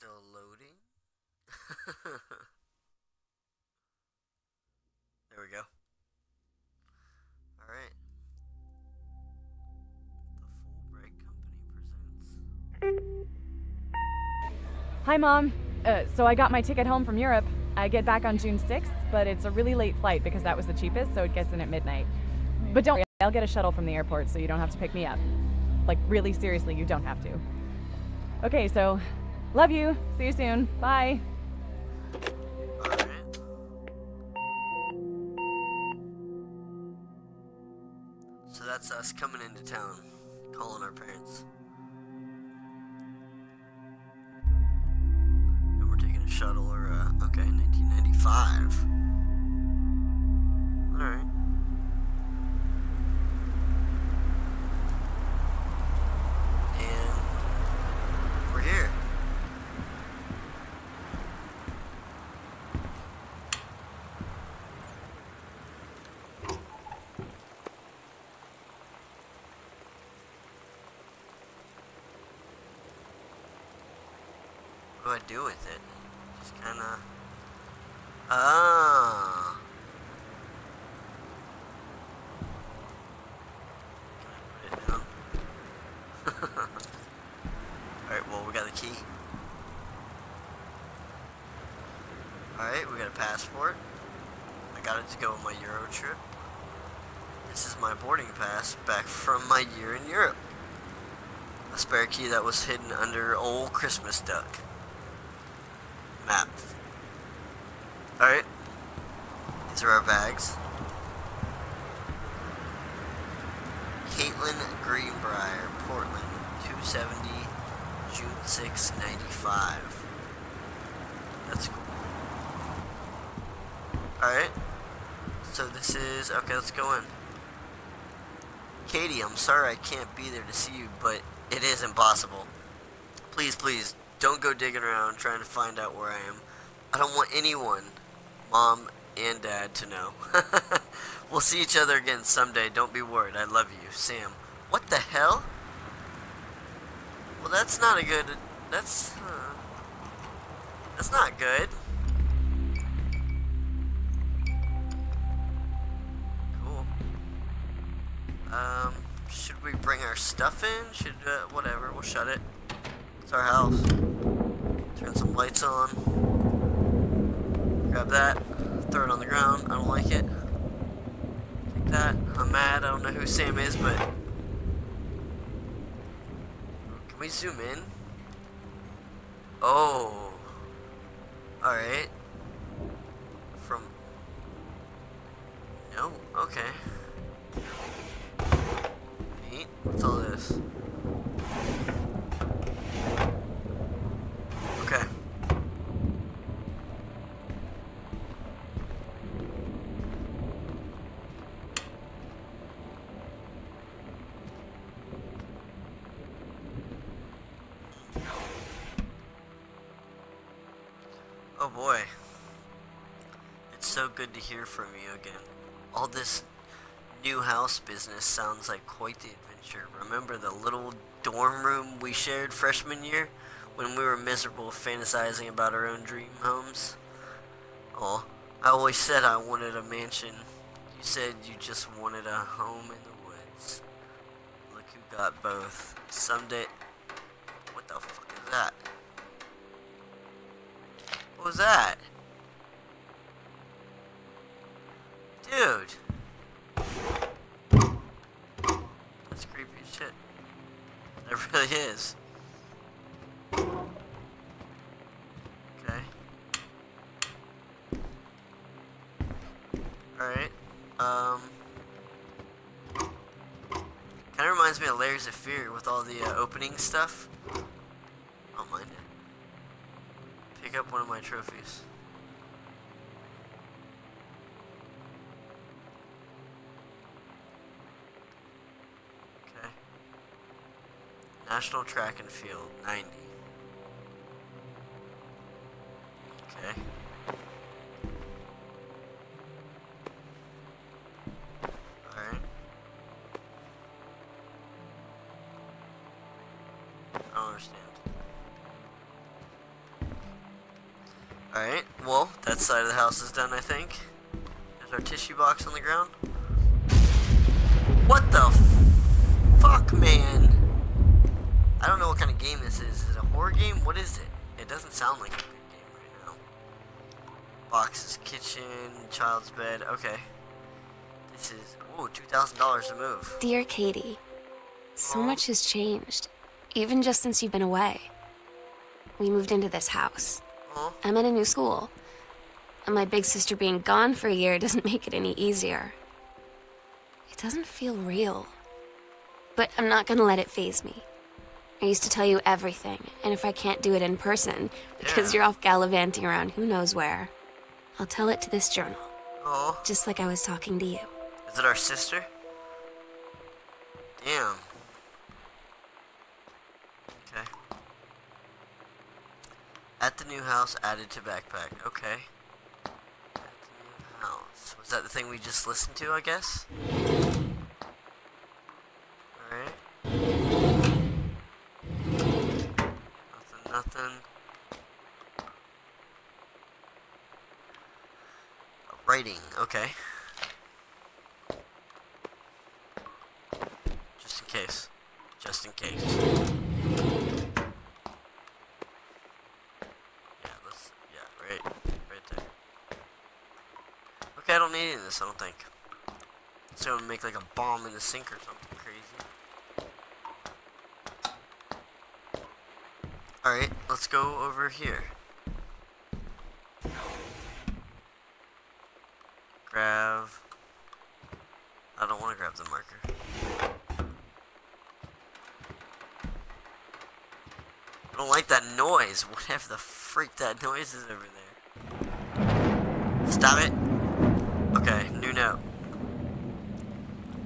Still loading. there we go. Alright. The Company presents. Hi, Mom. Uh, so I got my ticket home from Europe. I get back on June 6th, but it's a really late flight because that was the cheapest, so it gets in at midnight. But don't worry, I'll get a shuttle from the airport so you don't have to pick me up. Like, really, seriously, you don't have to. Okay, so love you. See you soon. Bye. So that's us coming into town, calling our parents. And we're taking a shuttle or, uh, okay, 1995. Alright. And we're here. What do I do with it? Just kind of. Ah. Alright, well, we got the key. Alright, we got a passport. I got it to go on my Euro trip. This is my boarding pass back from my year in Europe. A spare key that was hidden under old Christmas duck. Map. Alright. Are our bags. Kaitlin Greenbriar, Portland, 270, June 6, 95. That's cool. Alright. So this is, okay, let's go in. Katie, I'm sorry I can't be there to see you, but it is impossible. Please, please, don't go digging around trying to find out where I am. I don't want anyone, mom and dad, to know. we'll see each other again someday. Don't be worried. I love you, Sam. What the hell? Well, that's not a good. That's. Uh, that's not good. Cool. Um, should we bring our stuff in? Should, uh, whatever, we'll shut it. It's our house. Turn some lights on. Grab that. Throw it on the ground. I don't like it. Take that. I'm mad. I don't know who Sam is, but. Can we zoom in? Oh. Alright. From. No? Okay. Neat. What's all this? Hear from you again. All this new house business sounds like quite the adventure. Remember the little dorm room we shared freshman year when we were miserable fantasizing about our own dream homes? Oh, I always said I wanted a mansion. You said you just wanted a home in the woods. Look who got both. Someday. What the fuck is that? What was that? Dude. That's creepy shit. It really is. Okay. Alright. Um. Kinda reminds me of Layers of Fear with all the uh, opening stuff. I don't mind it. Pick up one of my trophies. National Track and Field, 90. Okay. Alright. I understand. Alright, well, that side of the house is done, I think. There's our tissue box on the ground. What the fuck, man? I don't know what kind of game this is. Is it a horror game? What is it? It doesn't sound like a good game right now. Boxes, kitchen, child's bed. Okay. This is, ooh, $2,000 to move. Dear Katie, so much has changed, even just since you've been away. We moved into this house. Oh, I'm at a new school. And my big sister being gone for a year doesn't make it any easier. It doesn't feel real. But I'm not gonna let it phase me. I used to tell you everything, and if I can't do it in person, because you're off gallivanting around who knows where, I'll tell it to this journal, oh. just like I was talking to you. Is it our sister? Damn. Okay. At the new house, added to backpack. Okay. At the new house. Was that the thing we just listened to, I guess? Alright. Nothing. Writing, okay. Just in case. Just in case. Yeah, let's. Yeah, right. Right there. Okay, I don't need any of this, I don't think. So I'm gonna make like a bomb in the sink or something crazy. Alright, let's go over here. Grab. I don't want to grab the marker. I don't like that noise. Whatever the freak that noise is over there. Stop it. Okay, new note.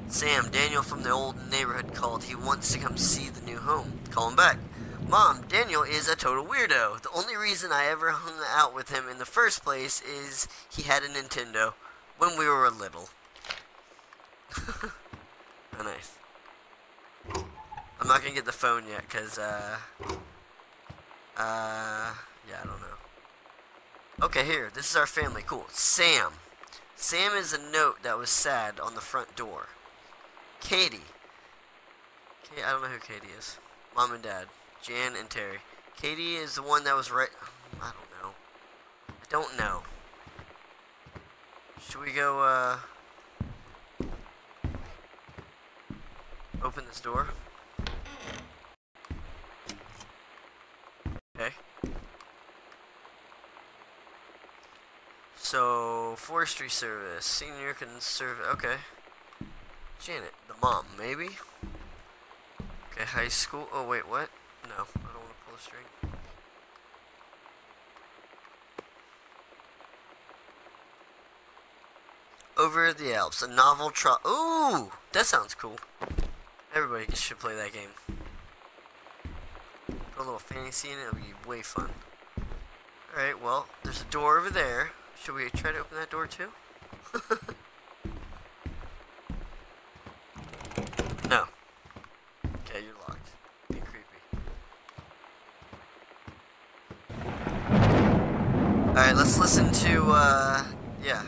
Sam, Daniel from the old neighborhood called. He wants to come see the new home. Call him back. Mom, Daniel is a total weirdo. The only reason I ever hung out with him in the first place is he had a Nintendo when we were little. oh, nice. I'm not gonna get the phone yet, cause, uh, uh, yeah, I don't know. Okay, here, this is our family. Cool. Sam. Sam is a note that was sad on the front door. Katie. Ka- I don't know who Katie is. Mom and Dad. Jan and Terry. Katie is the one that was right. I don't know. I don't know. Should we go, uh. Open this door? Okay. So, forestry service, senior can serve. Okay. Janet, the mom, maybe? Okay, high school. Oh, wait, what? No, I don't want to pull a string. Over the Alps, a novel tro- Ooh! That sounds cool. Everybody should play that game. Put a little fantasy in it, it'll be way fun. Alright, well, there's a door over there. Should we try to open that door too? no. Okay, you're locked. Be creepy. Alright, let's listen to, uh, yeah.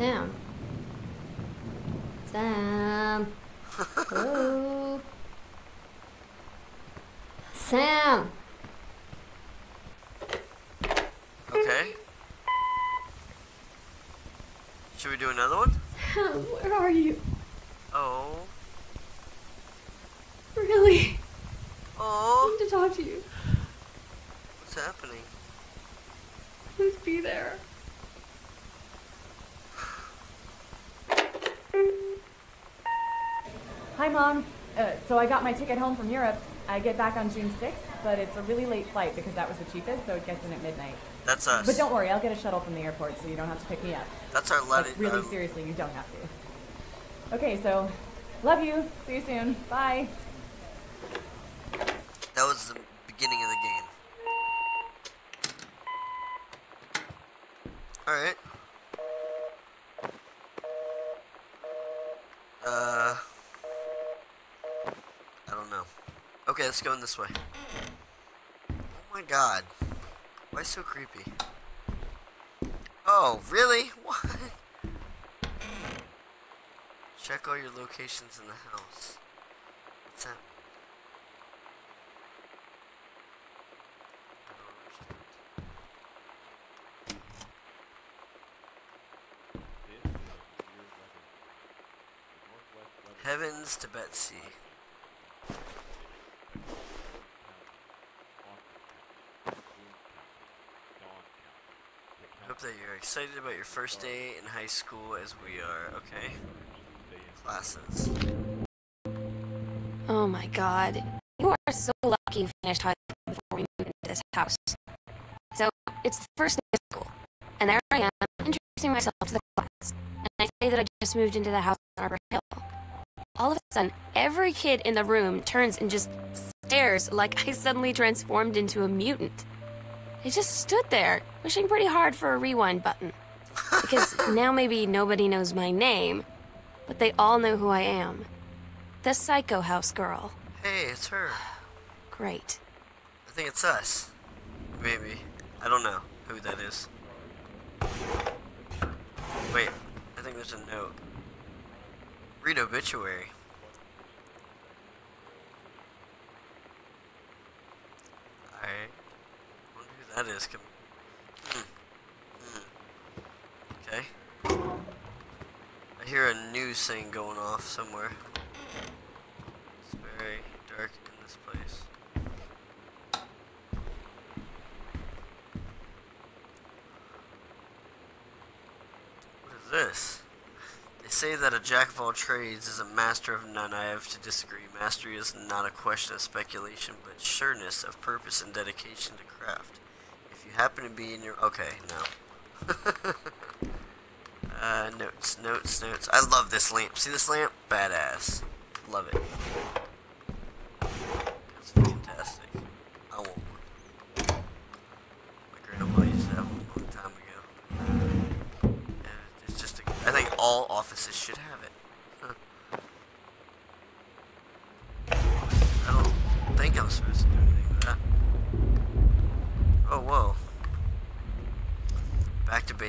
Sam. Sam. Hello. Sam. Okay. Should we do another one? Where are you? Oh. Really? I Oh. need to talk to you. What's happening? Please be there. Hi, Mom. Uh, so I got my ticket home from Europe. I get back on June 6th, but it's a really late flight because that was the cheapest, so it gets in at midnight. That's us. But don't worry, I'll get a shuttle from the airport, so you don't have to pick me up. That's our Like, really um, seriously, you don't have to. Okay, so love you. See you soon. Bye. That was the beginning of the game. Alright. Uh. I don't know. Okay, let's go in this way. Oh my god. Why so creepy? Oh, really? What? Check all your locations in the house. What's that? Heavens to Betsy. Hope that you're excited about your first day in high school as we are. Okay. Classes. Oh my god. You are so lucky you finished high school before we moved into this house. So, it's the first day of school, and there I am, introducing myself to the class. And I say that I just moved into the house on Arbor Hill. All of a sudden, every kid in the room turns and just stares like I suddenly transformed into a mutant. I just stood there, wishing pretty hard for a rewind button. Because now maybe nobody knows my name, but they all know who I am. The Psycho House girl. Hey, it's her. Great. I think it's us. Maybe. I don't know who that is. Wait, I think there's a note. Read obituary. I wonder who that is. Hmm. Hmm. Okay. I hear a news thing going off somewhere. It's very dark in this place. What is this? They say that a jack of all trades is a master of none. I have to disagree. Mastery is not a question of speculation, but sureness of purpose and dedication to craft. You happen to be in your... Okay, no. uh, notes, notes, notes. I love this lamp. See this lamp? Badass. Love it. Fantastic. I want one. My grandma used a long time ago. It's just, think all offices should have it.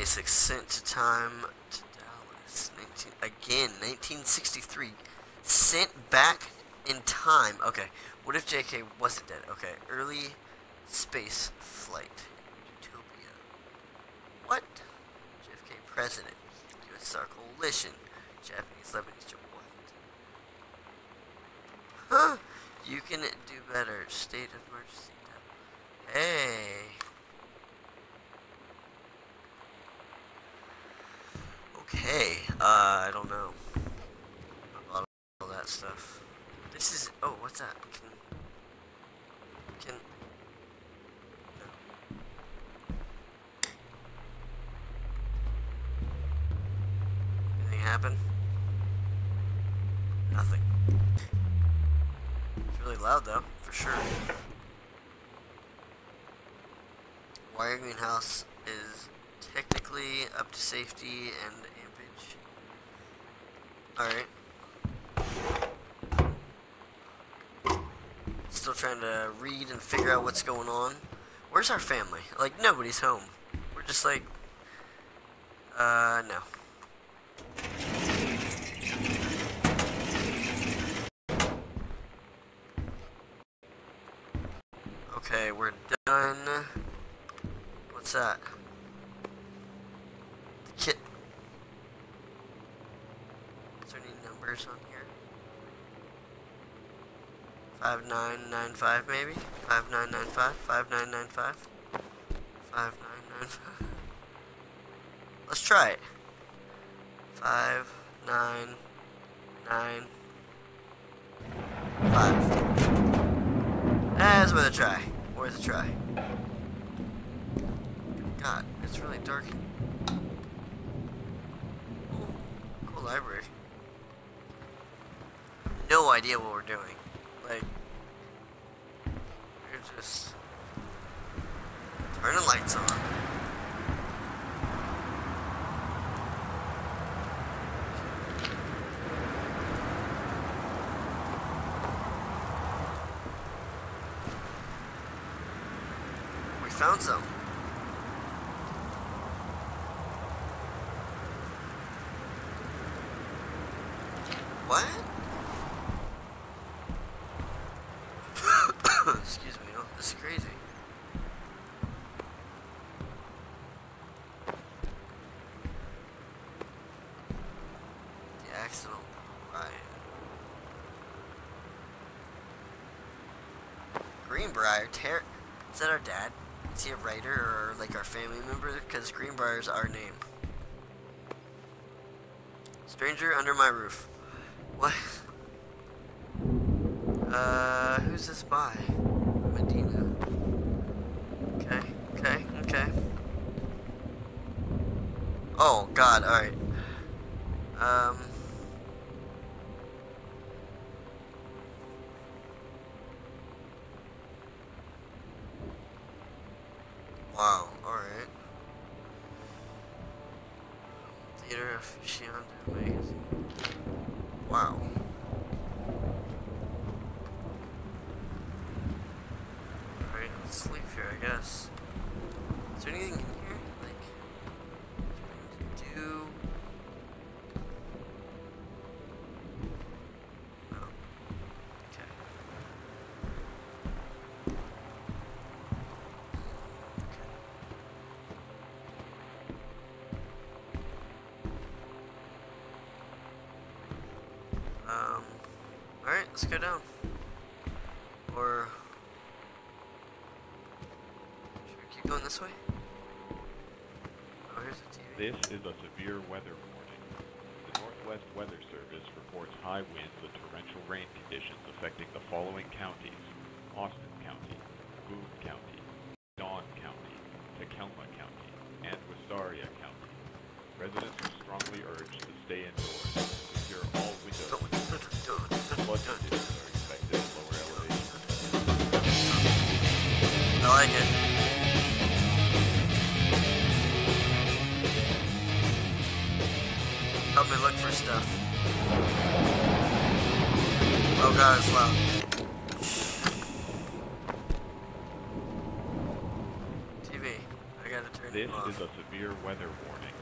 26 cent to time to Dallas. 19, again, 1963 sent back in time. Okay, what if JK wasn't dead? Okay, early space flight. Utopia. What? JFK president. USSR coalition. Japanese Lebanese. What? Huh? You can do better. State of emergency. Hey. For sure. Wire greenhouse is technically up to safety and ampage. Alright. Still trying to read and figure out what's going on. Where's our family? Like, nobody's home. We're just like, uh, no. Okay, we're done. What's that? The kit. Is there any numbers on here? 5995 maybe? 5995? 5995? 5995? Let's try it. Five, nine, nine, five. Ah, That's worth a try. Worth a try. God, it's really dark. Ooh, cool library. No idea what we're doing. Like, we're just turning lights on. found some. What? Excuse me, oh, this is crazy. The accidental riot. Greenbriar, Ter- is that our dad? Is he a writer or like our family member? Because Greenbriar's our name. Stranger under my roof. What? Uh, who's this by? Medina. Okay, okay, okay. Oh God! All Wow. All right. Theater aficionado magazine. Wow. Let's go down. Or. Should we keep going this way? Oh, here's the TV. This is a severe weather warning. The Northwest Weather Service reports high winds and torrential rain conditions affecting the following counties. Austin County, This is a severe weather warning.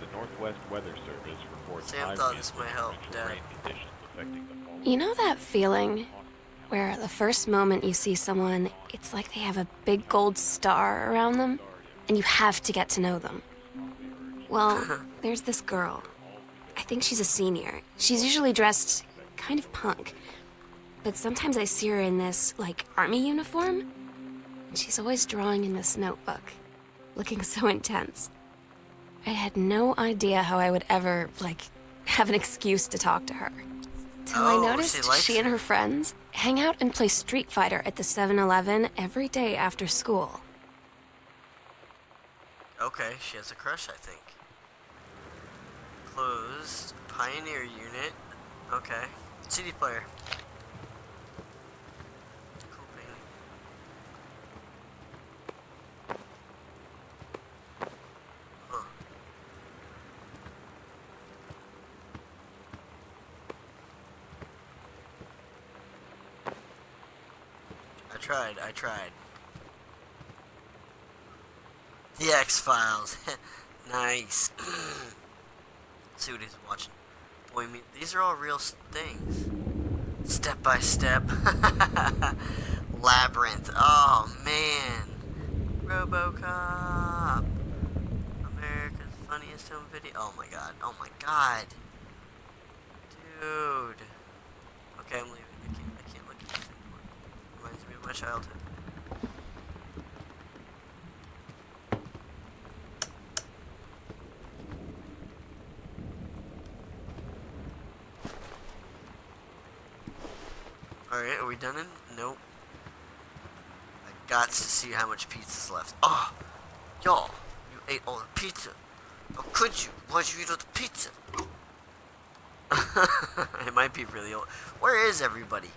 The Northwest Weather Service reports Sam high thought this might and help, torrential Dad. rain conditions affecting the following You know that feeling Austin County. where the first moment you see someone, it's like they have a big gold star around them, and you have to get to know them? Well, there's this girl. I think she's a senior. She's usually dressed kind of punk. But sometimes I see her in this, like, army uniform. And she's always drawing in this notebook, looking so intense. I had no idea how I would ever, like, have an excuse to talk to her. Till Oh, I noticed likes she and her friends hang out and play Street Fighter at the 7 Eleven every day after school. Okay, she has a crush, I think. Closed. Pioneer unit. Okay. CD player. Cool painting. Huh. I tried, I tried. The X Files. nice. see what he's watching. Boy, me, these are all real things. Step by step. Labyrinth. Oh man. Robocop. America's funniest home video. Oh my god. Oh my god. Dude. Okay, I'm leaving. I can't, I can't look at this anymore. Reminds me my childhood. Alright, are we done in? Nope. I got to see how much pizza's left. Oh! Y'all! You ate all the pizza! How could you? Why'd you eat all the pizza? it might be really old. Where is everybody?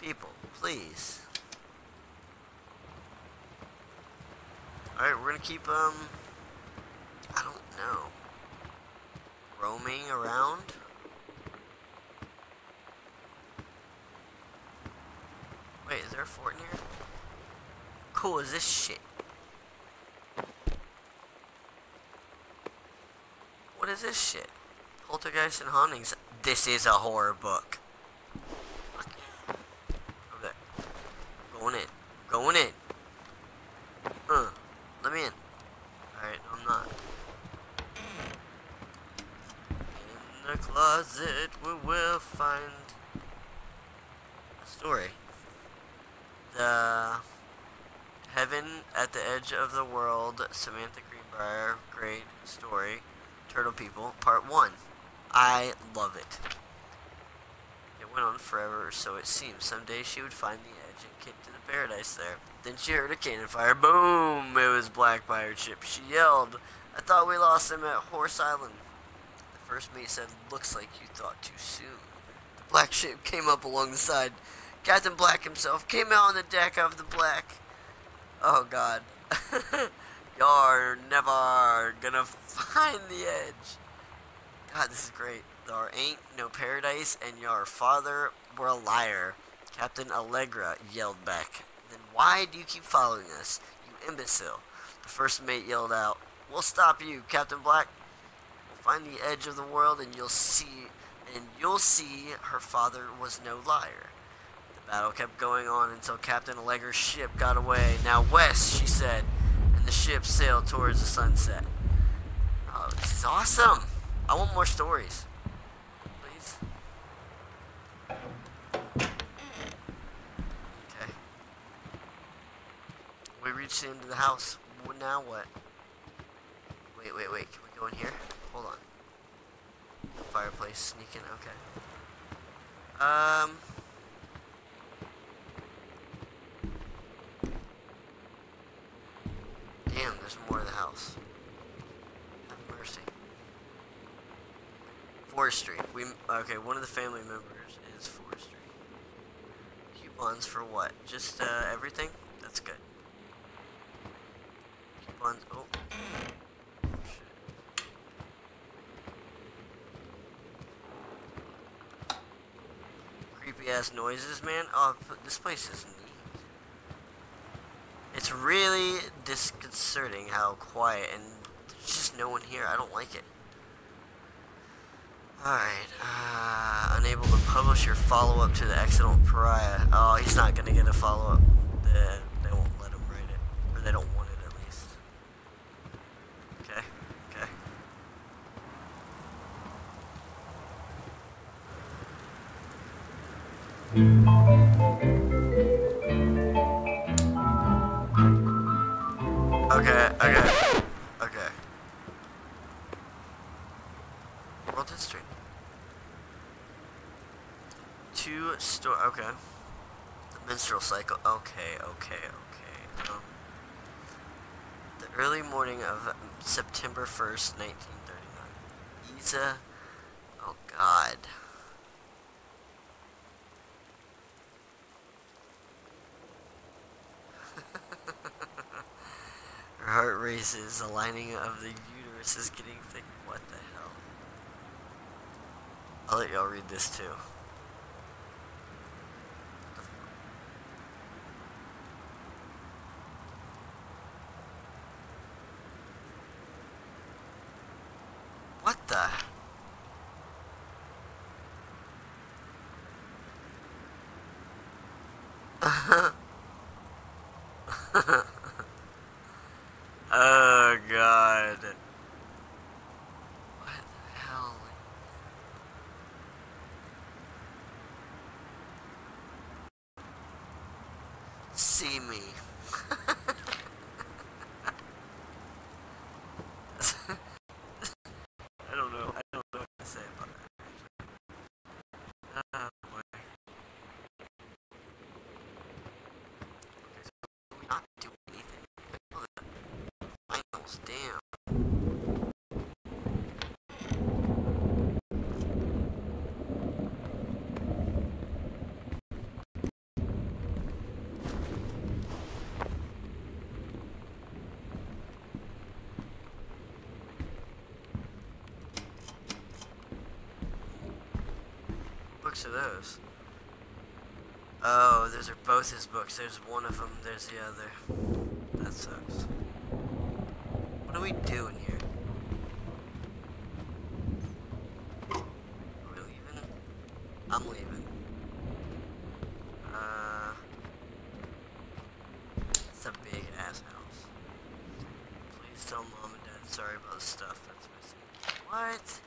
People, please. Alright, we're gonna keep, um... I don't know. Roaming around? Wait, is there a fort in here? Cool is this shit? What is this shit? Poltergeist and Hauntings. This is a horror book. Okay. Okay. Going in. Going in. Uh, let me in. Alright, I'm not. In the closet we will find a story. The Heaven at the Edge of the World, Samantha Greenbriar, Great story, Turtle People, Part 1. I love it. It went on forever, so it seemed. Someday she would find the and get to the paradise there. Then she heard a cannon fire. Boom! It was Blackfire ship. She yelled, I thought we lost him at Horse Island. The first mate said, looks like you thought too soon. The black ship came up along the side. Captain Black himself came out on the deck of the Black. Oh god. You're never gonna find the edge. God, this is great. There ain't no paradise, and your father were a liar. Captain Allegra yelled back. Then why do you keep following us, you imbecile? The first mate yelled out, We'll stop you, Captain Black. We'll find the edge of the world, and you'll see, and you'll see her father was no liar. The battle kept going on until Captain Allegra's ship got away. Now west, she said, and the ship sailed towards the sunset. Oh, this is awesome! I want more stories. Please. Okay. We reached the end of the house. Now what? Wait, wait, wait. Can we go in here? Hold on. Fireplace sneaking. Okay. Um. Damn, there's more of the house. Have mercy. Forestry. We okay. One of the family members is forestry. Coupons for what? Just uh, everything. That's good. Oh. Creepy ass noises, man. Oh, this place is neat. It's really disconcerting how quiet and there's just no one here. I don't like it. Alright, uh, unable to publish your follow-up to the Accidental Pariah. Oh, he's not gonna get a follow-up. Cycle. Okay, okay, okay. Um, the early morning of September 1st, 1939. Isa. Oh, God. Her heart races, the lining of the uterus is getting thick. What the hell? I'll let y'all read this too. What the? oh ah god. What the hell? See me. I don't know. I don't know what to say about that. Ah, boy. Okay, so we're not doing anything. Oh, the finals, damn. Books are those? Oh, those are both his books. There's one of them, there's the other. That sucks. What are we doing here? I'm leaving. Uh, it's a big ass house. Please tell mom and dad sorry about the stuff that's missing. What?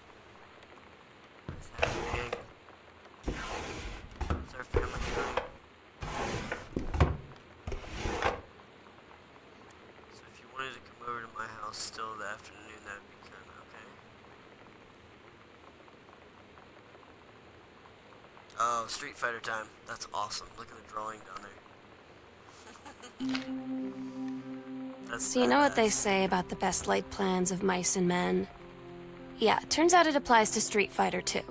What's happening? What's our family doing? So if you wanted to come over to my house still the afternoon, that'd be kind of okay. Oh, Street Fighter time. That's awesome. Look at the drawing down there. That's So you know what they say about the best laid plans of mice and men? Yeah, turns out it applies to Street Fighter too.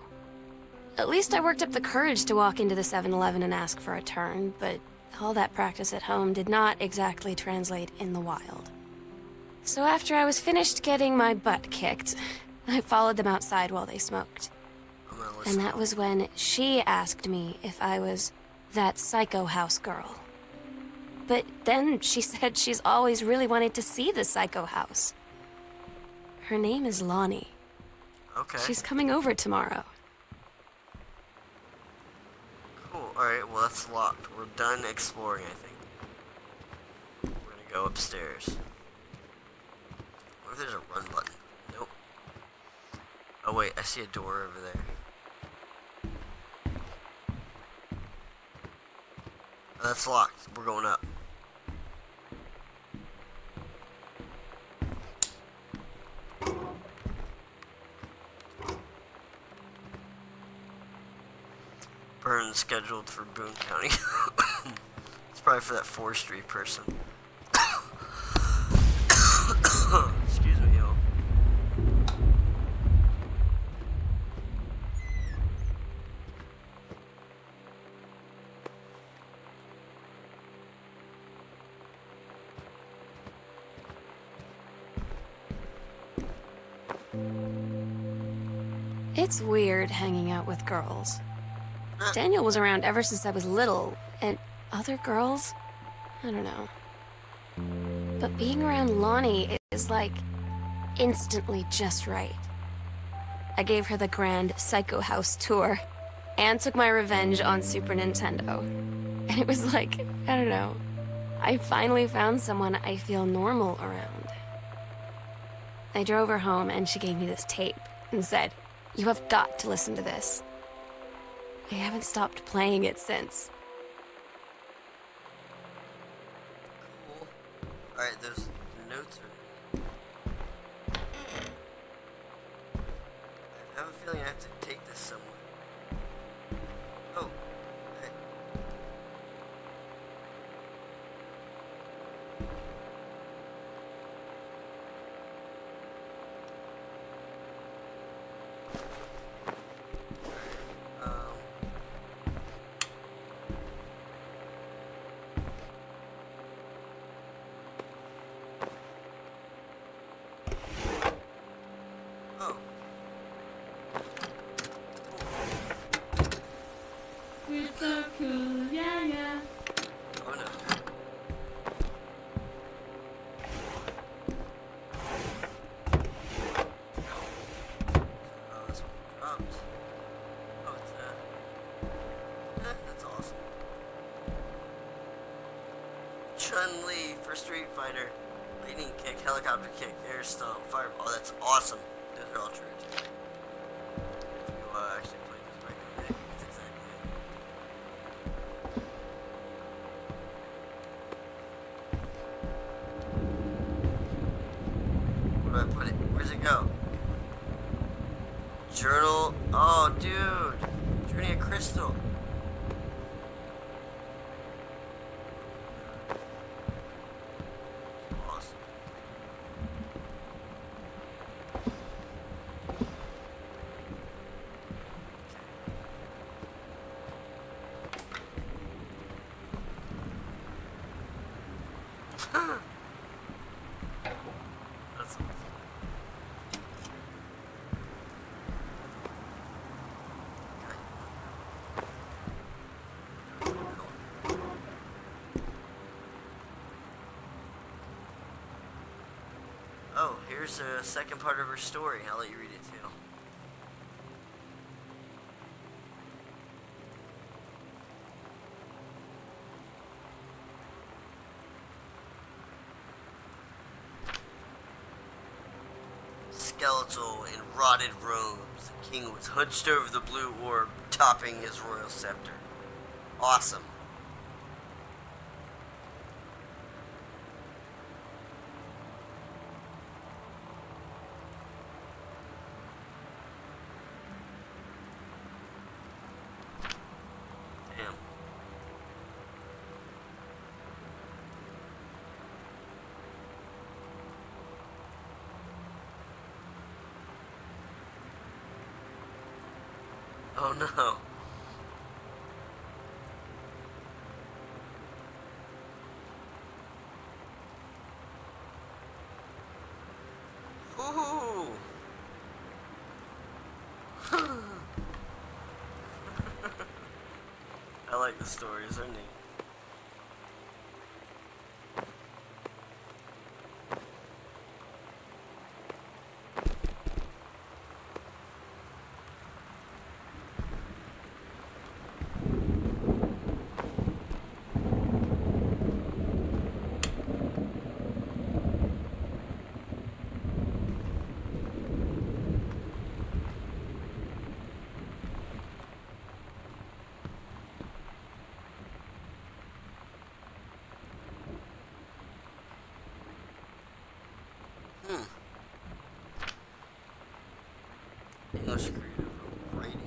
At least I worked up the courage to walk into the 7-Eleven and ask for a turn, but all that practice at home did not exactly translate in the wild. So after I was finished getting my butt kicked, I followed them outside while they smoked. I'm gonna listen. And that was when she asked me if I was that psycho house girl. But then she said she's always really wanted to see the psycho house. Her name is Lonnie. okay. She's coming over tomorrow. Cool. Alright, well that's locked. We're done exploring, I think. We're gonna go upstairs. What if there's a run button? Nope. Oh wait, I see a door over there. Oh, that's locked. We're going up. Burn scheduled for Boone County. it's probably for that forestry person. Weird hanging out with girls. Uh. Daniel was around ever since I was little, and other girls? I don't know. But being around Lonnie is like instantly just right. I gave her the grand Psycho House tour and took my revenge on Super Nintendo. And it was like, I don't know, I finally found someone I feel normal around. I drove her home and she gave me this tape and said, You have got to listen to this. I haven't stopped playing it since. Cool. Alright, those notes are. I have a feeling I have to take this somewhere. Oh. Hey. Um. Oh. We're so cool, yeah, yeah. Oh no. Oh, this one dropped. Oh, it's uh. eh, that's awesome. Chun Li for Street Fighter. Lightning kick, helicopter kick, air stomp, fireball. That's awesome. Those are all true. If you uh, actually play this back in the day, that's exactly it. Where do I put it? Where's it go? Journal. Oh, dude. Journey of Crystal. Awesome. That's awesome. Okay. Here's the second part of her story. I'll let you read it too. Skeletal in rotted robes, the king was hunched over the blue orb, topping his royal scepter. Awesome. Damn. Oh no. Ooh. I like the stories, aren't neat. Hmm. English creative writing.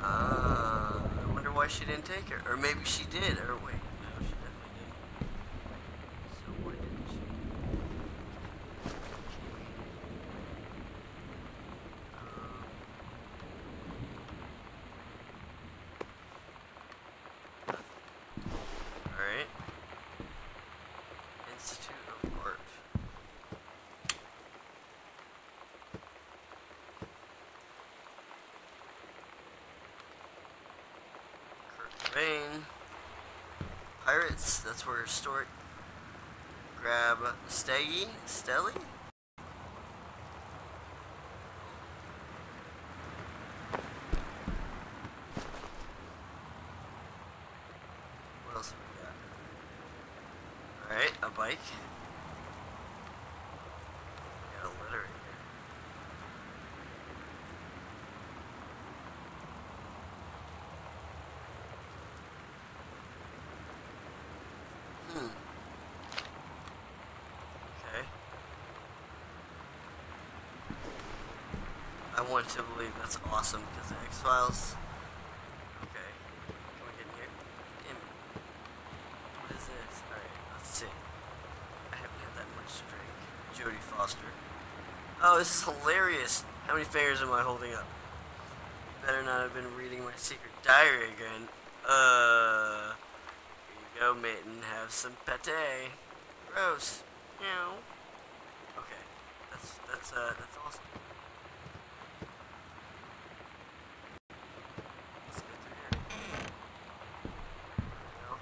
Ah, I wonder why she didn't take her. Or maybe she did. Or wait, no, she definitely didn't. So why didn't she? Alright. Institute of Art. Kurt Cobain. Pirates, that's where story. Grab Steggy? Stelly? What else have we got? Alright, a bike. Got a letter in here. Hmm. Okay. I want to believe that's awesome because the X Files. Okay. Can we get in here? What is this? Alright, let's see. I haven't had that much to drink. Jodie Foster. Oh, this is hilarious. How many fingers am I holding up? Better not have been reading my secret diary again. Uh. Here you go, Mitten. Have some pate. Gross. Meow. Okay. That's, that's, uh, that's awesome. Let's go through here. There we go.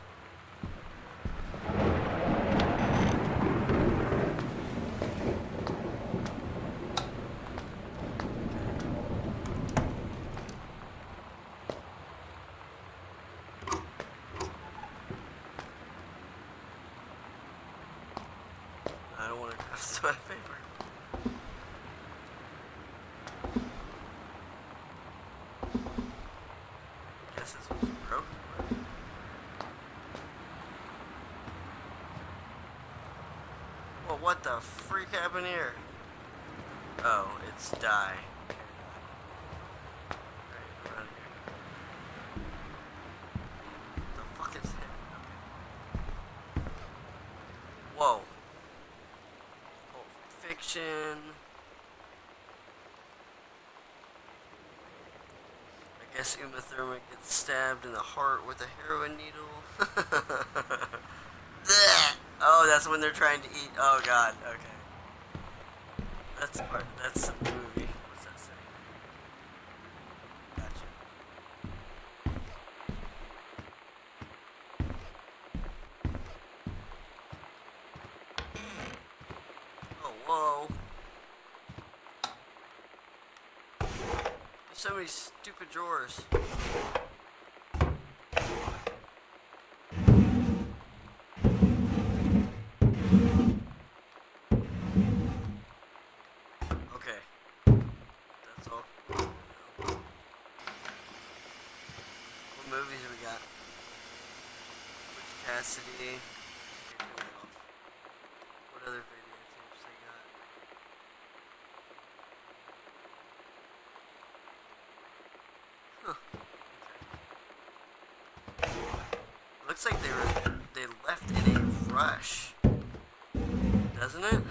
I don't want to cross my paper. Guess this was broken. but- Well, what the freak happened here? Oh, it's die. Right, around here. Oh, the fuck is it? Okay. Whoa. Fiction. I guess Uma Thurman gets stabbed in the heart with a heroin needle. Oh, that's when they're trying to eat. Oh god. Okay. That's part. That's the movie. What's that say? Gotcha. Oh Whoa. There's so many stupid drawers. Okay. That's all. What movies have we got? Off. What other they got? Huh. Looks like they were they left in a rush. Doesn't it?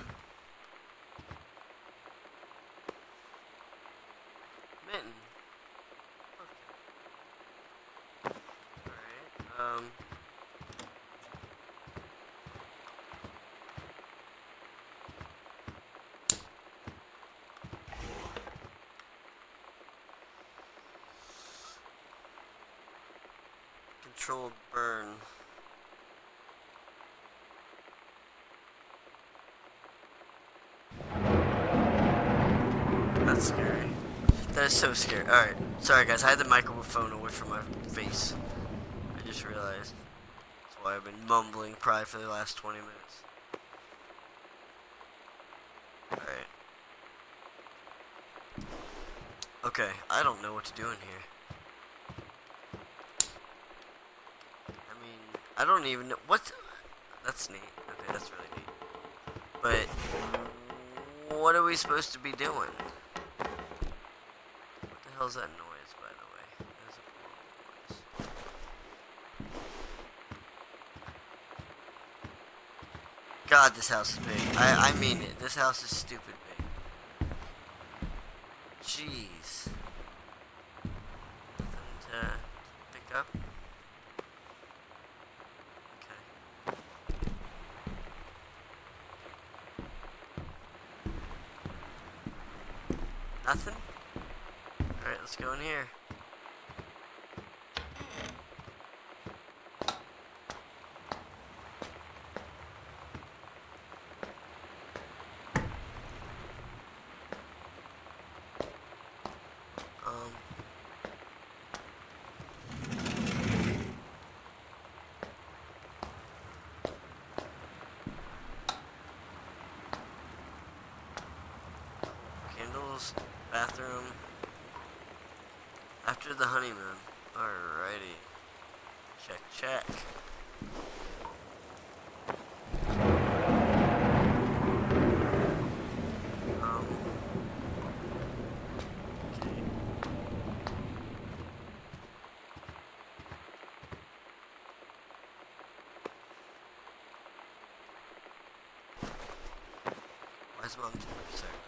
Mitten. Okay. Alright, um. Controlled burn. That's scary. That is so scary. Alright. Sorry guys, I had the microphone away from my face. I just realized. That's why I've been mumbling probably for the last 20 minutes. Alright. Okay, I don't know what to do in here. I mean, I don't even know. What's. That's neat. Okay, that's really neat. But, what are we supposed to be doing? What the hell's that noise, by the way? God, this house is big. I, I mean it. This house is stupid big. Jeez. Nothing to pick up? Okay. Nothing? Alright, let's go in here. After the honeymoon. Alrighty. Check, check. Um, Why is mom 10%?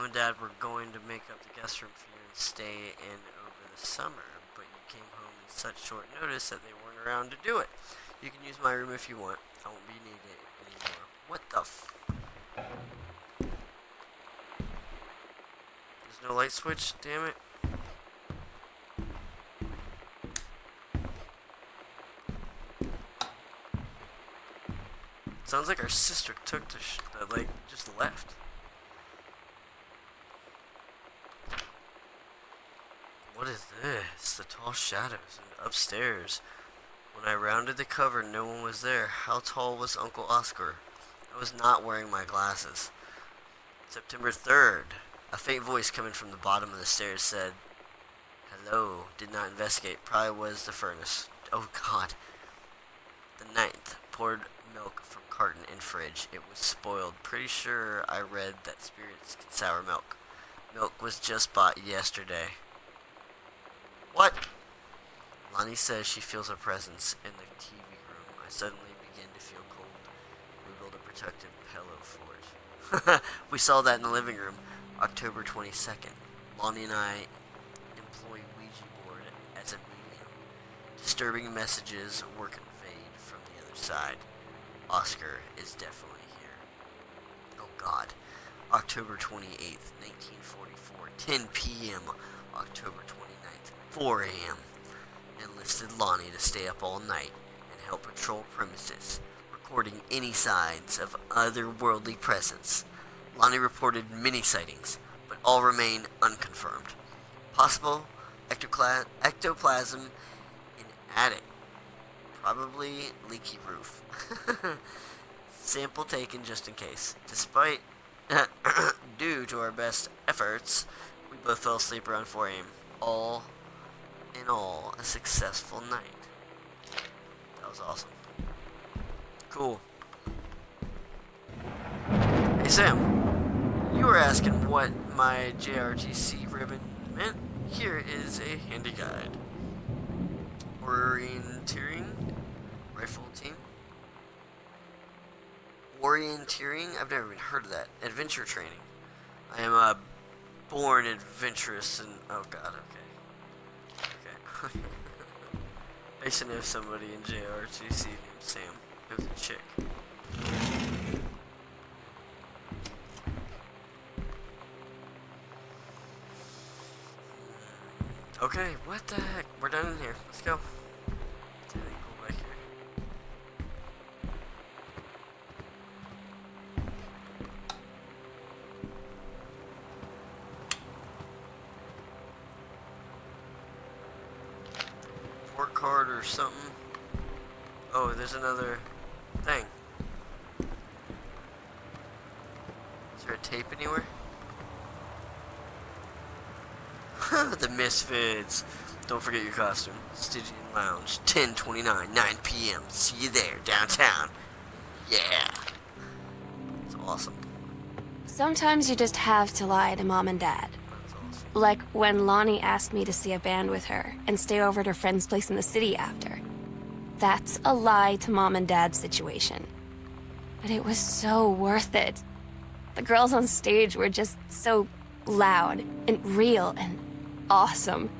Mom and Dad were going to make up the guest room for you and stay in over the summer, but you came home in such short notice that they weren't around to do it. You can use my room if you want. I won't be needed anymore. What the f- There's no light switch, damn it. Sounds like our sister took the sh- uh, like just left. What is this? The tall shadows upstairs. When I rounded the cover, no one was there. How tall was Uncle Oscar? I was not wearing my glasses. September 3rd. A faint voice coming from the bottom of the stairs said, Hello. Did not investigate. Probably was the furnace. Oh, God. The ninth. Poured milk from carton in fridge. It was spoiled. Pretty sure I read that spirits can sour milk. Milk was just bought yesterday. What? Lonnie says she feels a presence in the TV room. I suddenly begin to feel cold. We build a protective pillow for it. we saw that in the living room, October 22nd. Lonnie and I employ Ouija board as a medium. Disturbing messages were conveyed from the other side. Oscar is definitely here. Oh God. October 28th, 1944, 10 p.m. October 29th, 4 a.m. Enlisted Lonnie to stay up all night and help patrol premises, recording any signs of otherworldly presence. Lonnie reported many sightings, but all remain unconfirmed. Possible ectoplasm in attic, probably leaky roof. Sample taken just in case. Despite, due to our best efforts, we both fell asleep around 4 a.m. All in all, a successful night. That was awesome. Cool. Hey Sam, you were asking what my JRTC ribbon meant. Here is a handy guide. Orienteering rifle team. Orienteering? I've never even heard of that. Adventure training. I am a born adventurous and oh god, okay. I to know somebody in JRTC named Sam. It was a chick. Okay, what the heck? We're done in here. Let's go. Or something. Oh, there's another thing. Is there a tape anywhere? the Misfits. Don't forget your costume. Stygian Lounge, 1029, 9 p.m. See you there, downtown. Yeah. It's awesome. Sometimes you just have to lie to mom and dad. Like when Lonnie asked me to see a band with her and stay over at her friend's place in the city after. That's a lie to mom and dad's situation. But it was so worth it. The girls on stage were just so loud and real and awesome.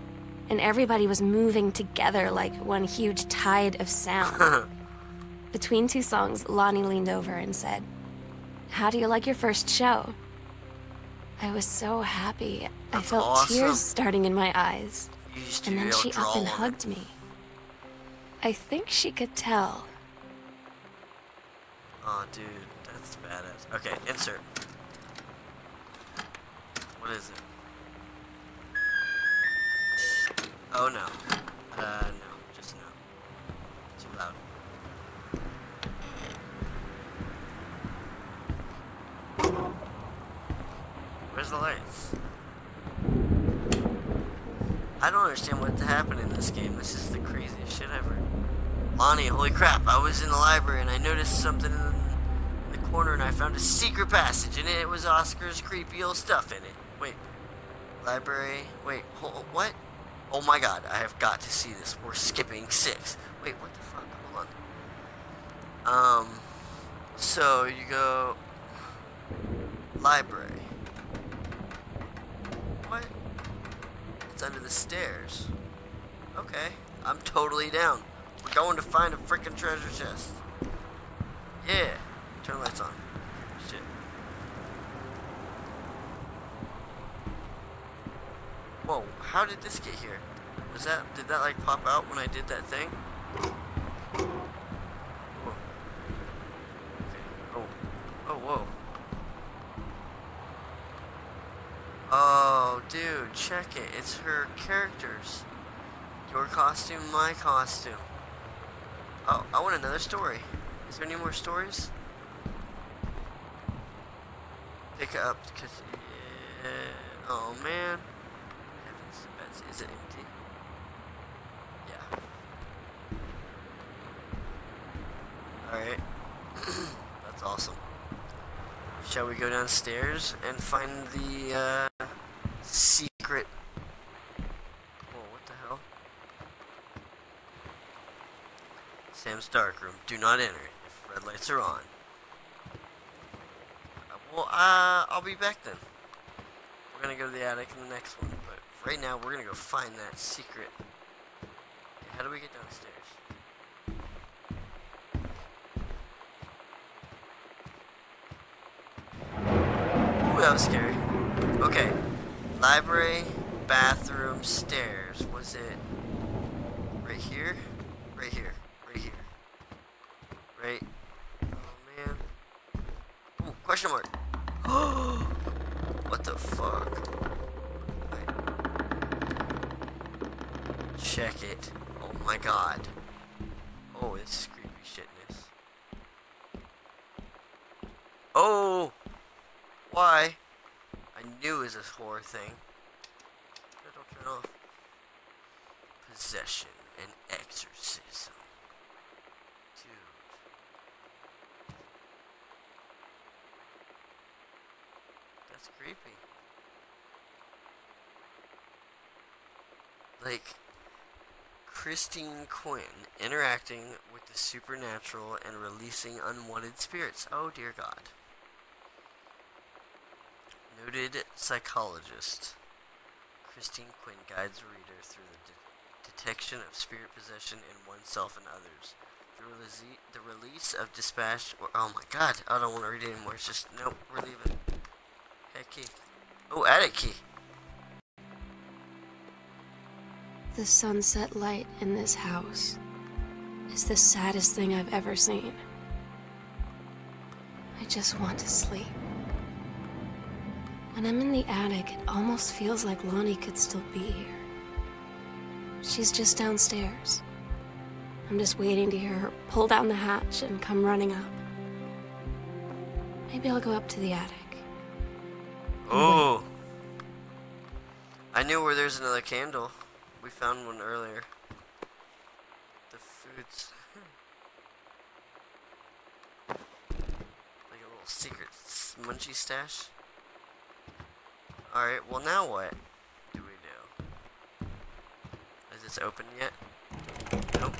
And everybody was moving together like one huge tide of sound. Between two songs, Lonnie leaned over and said, How do you like your first show? I was so happy. I felt awesome. tears starting in my eyes. You used to And then she up and hugged me. I think she could tell. Oh, dude, that's badass. Okay, insert. What is it? Oh no. Uh, no. Too loud. Where's the lights? I don't understand what happened in this game. This is the craziest shit ever. Lonnie, holy crap, I was in the library and I noticed something in the, corner and I found a secret passage and it was Oscar's creepy old stuff in it. Wait. Library. Wait, hold, what? Oh my god, I have got to see this. We're skipping six. Wait, what the fuck? Hold on. Um, so you go. Library. What? It's under the stairs. Okay, I'm totally down. We're going to find a freaking treasure chest. Yeah. Turn the lights on. Shit. Whoa, how did this get here? Was that, did that like pop out when I did that thing? Whoa. Okay. Oh. Oh, whoa. Oh, dude, check it. It's her characters. Your costume, my costume. Oh, I want another story. Is there any more stories? Pick up, because... Yeah. Oh, man. Heavens, is it empty? Yeah. Alright. That's awesome. Shall we go downstairs and find the, uh, secret... Whoa, what the hell? Sam's dark room. Do not enter if red lights are on. Uh, Well, uh, I'll be back then. We're gonna go to the attic in the next one, but right now we're gonna go find that secret. Okay, how do we get downstairs? Ooh, that was scary. Okay. Library, bathroom, stairs. Was it Right here? Right here. Right here. Right. Oh man. Ooh, question mark. what the fuck? Check it. Oh my god. Oh, this is creepy shitness. Oh! Why? I knew it horror thing. No, don't turn off. Possession and exorcism. That's creepy. Like, Christine Quinn interacting with the supernatural and releasing unwanted spirits. Oh dear God. Noted psychologist Christine Quinn guides reader through the de- detection of spirit possession in oneself and others. The, release, the release of dispatch. Or, oh my God! I don't want to read it anymore. It's just nope. We're leaving. Hey key. Oh, attic key. The sunset light in this house is the saddest thing I've ever seen. I just want to sleep. When I'm in the attic, it almost feels like Lonnie could still be here. She's just downstairs. I'm just waiting to hear her pull down the hatch and come running up. Maybe I'll go up to the attic. Oh. I knew where there's another candle. We found one earlier. The foods. like a little secret munchie stash. Alright, well now what do we do? Is this open yet? Nope.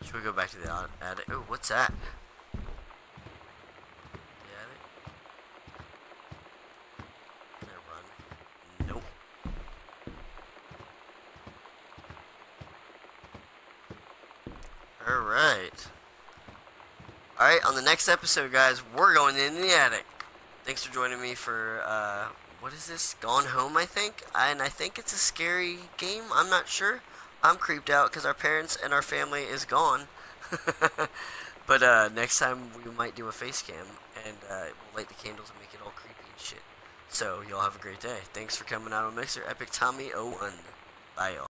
Should we go back to the attic? Oh, what's that? The attic? Can run? Nope. Alright. Alright, on the next episode, guys, we're going in the attic. Thanks for joining me for, uh, what is this? Gone Home, I think? And I think it's a scary game. I'm not sure. I'm creeped out because our parents and our family is gone. but, uh, next time we might do a face cam and, uh, we'll light the candles and make it all creepy and shit. So, y'all have a great day. Thanks for coming out on Mixer. Epic Tommy 01. Bye, y'all.